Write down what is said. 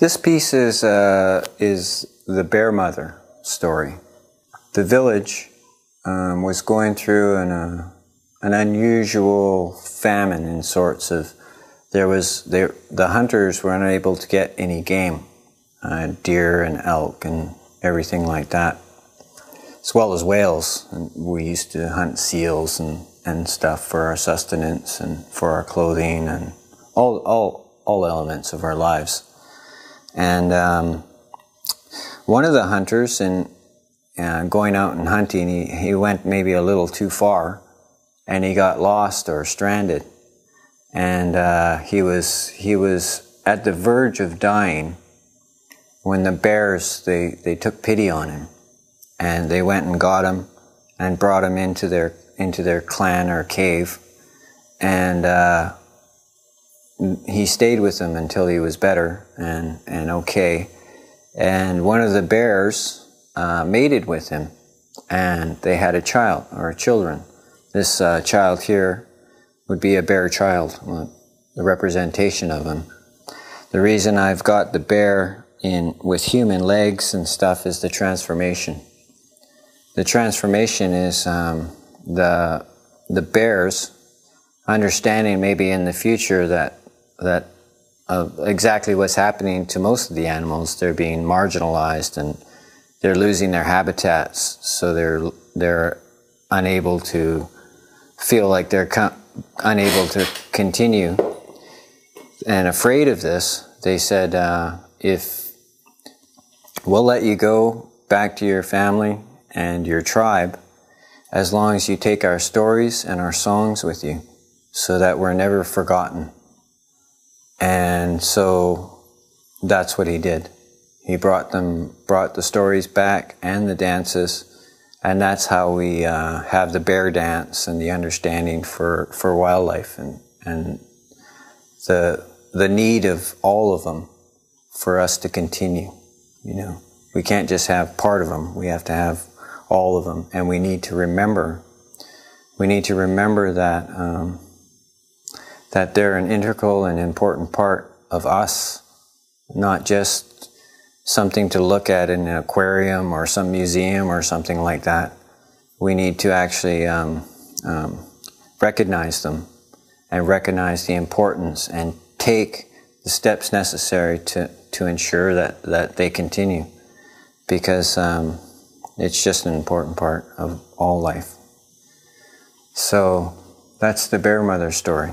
This piece is, uh, is the bear mother story. The village um, was going through an, uh, an unusual famine in sorts of there was there, the hunters were unable to get any game, uh, deer and elk and everything like that, as well as whales. And we used to hunt seals and, and stuff for our sustenance and for our clothing and all all all elements of our lives. And um, one of the hunters in uh, going out and hunting, he, he went maybe a little too far, and he got lost or stranded. And uh, he was he was at the verge of dying when the bears they, they took pity on him and they went and got him and brought him into their into their clan or cave. And uh, he stayed with them until he was better and and okay and one of the bears uh, mated with him and they had a child or children this uh, child here would be a bear child, the representation of him. The reason I've got the bear in with human legs and stuff is the transformation. The transformation is um, the the bears understanding maybe in the future that that exactly what's happening to most of the animals. They're being marginalized and they're losing their habitats, so they're they're unable to feel like they're unable to continue and afraid of this, they said, uh, if we'll let you go back to your family and your tribe as long as you take our stories and our songs with you so that we're never forgotten. And so that's what he did. He brought them, brought the stories back and the dances and that's how we uh, have the bear dance and the understanding for, for wildlife and, and the, the need of all of them for us to continue. You know, we can't just have part of them. We have to have all of them, and we need to remember. We need to remember that um, that they're an integral and important part of us, not just something to look at in an aquarium or some museum or something like that. We need to actually um, um, recognize them and recognize the importance and take the steps necessary to, to ensure that, that they continue because um, it's just an important part of all life. So that's the bear mother story.